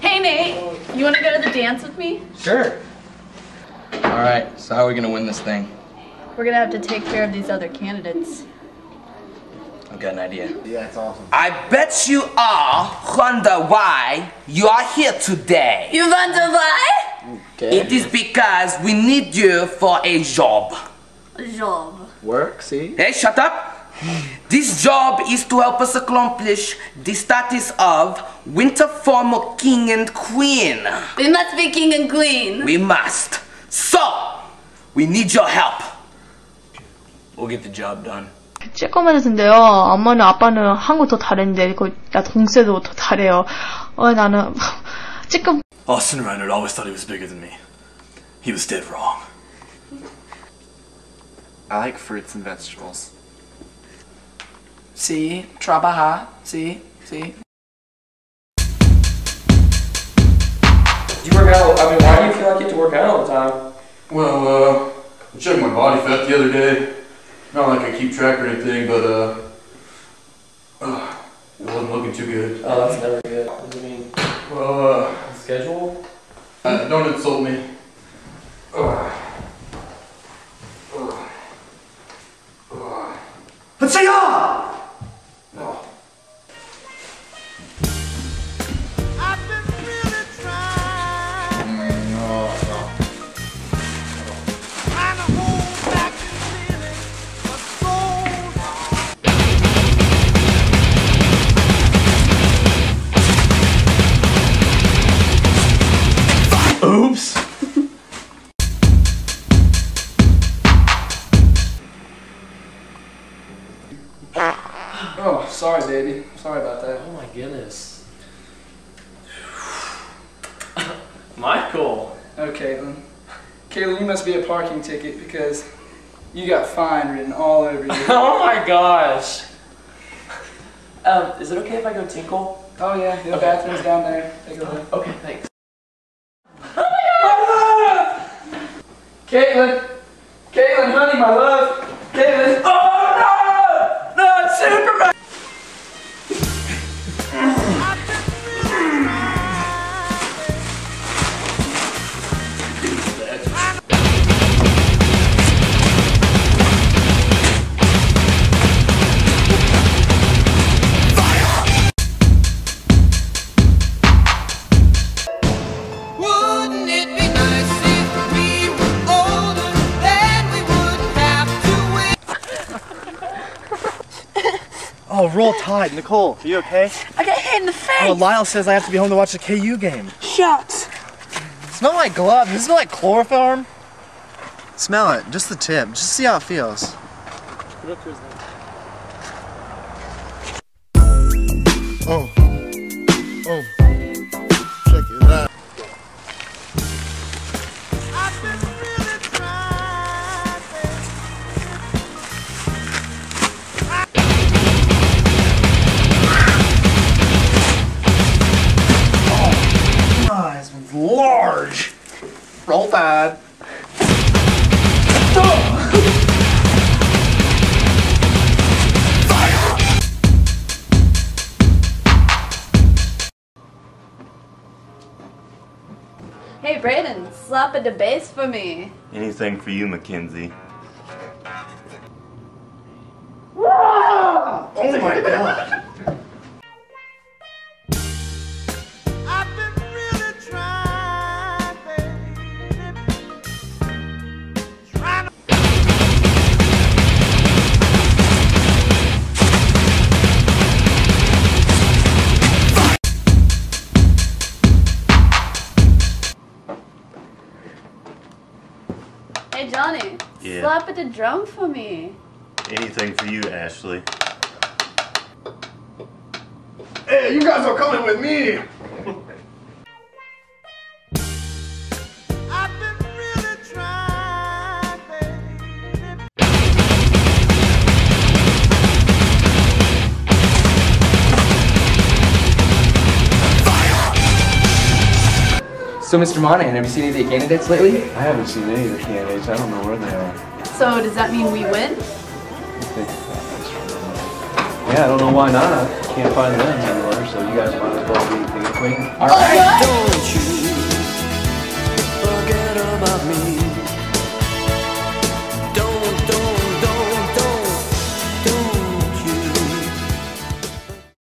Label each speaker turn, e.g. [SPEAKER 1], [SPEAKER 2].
[SPEAKER 1] Hey Nate, you want to go to the dance with me?
[SPEAKER 2] Sure. All right. So how are we gonna win this thing?
[SPEAKER 1] We're gonna have to take care of these other candidates.
[SPEAKER 2] I've got an idea.
[SPEAKER 3] Yeah, it's awesome.
[SPEAKER 4] I bet you all wonder why you are here today.
[SPEAKER 1] You wonder why? Okay.
[SPEAKER 4] It is because we need you for a job.
[SPEAKER 1] A job.
[SPEAKER 3] Work, see?
[SPEAKER 4] Hey, shut up! This job is to help us accomplish the status of winter former king and queen.
[SPEAKER 1] We must be king and queen.
[SPEAKER 4] We must. So, we need your help.
[SPEAKER 2] We'll get the job done.
[SPEAKER 5] 쬐꼬만해서인데요. 엄마는 아빠는 한국 더 다른데, 그, 나 동세도 더 다래요. 어, 나는, 쬐끔,
[SPEAKER 6] Austin Reinhardt always thought he was bigger than me. He was dead wrong.
[SPEAKER 3] I like fruits and vegetables.
[SPEAKER 2] See, trabaja. See, see.
[SPEAKER 7] You work out. I mean, why do you feel like you have to work out all the time?
[SPEAKER 6] Well, uh, I checked my body fat the other day. Not like I keep track or anything, but uh, uh it wasn't looking too good.
[SPEAKER 7] Oh, that's never good. What does it mean?
[SPEAKER 6] Well, uh,
[SPEAKER 7] Schedule?
[SPEAKER 6] uh, don't insult me. Uh,
[SPEAKER 7] Oops.
[SPEAKER 2] Oh, sorry, baby. Sorry about that.
[SPEAKER 7] Oh my goodness. Michael.
[SPEAKER 2] Oh, Caitlin. Caitlin, you must be a parking ticket because you got fine written all over you.
[SPEAKER 7] Oh my gosh. Um, is it okay if I go tinkle?
[SPEAKER 2] oh yeah, the
[SPEAKER 7] Okay.
[SPEAKER 2] bathroom's down there. Take a look.
[SPEAKER 7] Okay, thanks.
[SPEAKER 2] Caitlin! Caitlin, honey, my love! Caitlin!
[SPEAKER 4] Oh,
[SPEAKER 3] roll tide. Nicole, are you okay?
[SPEAKER 1] I got hit in the face.
[SPEAKER 3] Oh, Lyle says I have to be home to watch the KU game.
[SPEAKER 1] Shut.
[SPEAKER 3] Smell my glove. Does it smell like chloroform? Smell it. Just the tip. Just see how it feels.
[SPEAKER 8] Oh. Oh.
[SPEAKER 3] Roll tide.
[SPEAKER 1] Hey Brayden, slap a the bass for me.
[SPEAKER 9] Anything for you, Mackenzie.
[SPEAKER 8] Oh my god.
[SPEAKER 9] Yeah.
[SPEAKER 1] slap at the drum for me.
[SPEAKER 9] Anything for you, Ashley.
[SPEAKER 8] Hey, you guys are coming with me.
[SPEAKER 2] So, Mr. Monahan, have you seen any of the candidates lately?
[SPEAKER 3] I haven't seen any of the candidates. I don't know where they are.
[SPEAKER 1] So does that mean we win?
[SPEAKER 3] Yeah, I don't know why not. Can't find them anywhere, so
[SPEAKER 5] so you guys might as well be the queen.
[SPEAKER 10] Alright. Don't you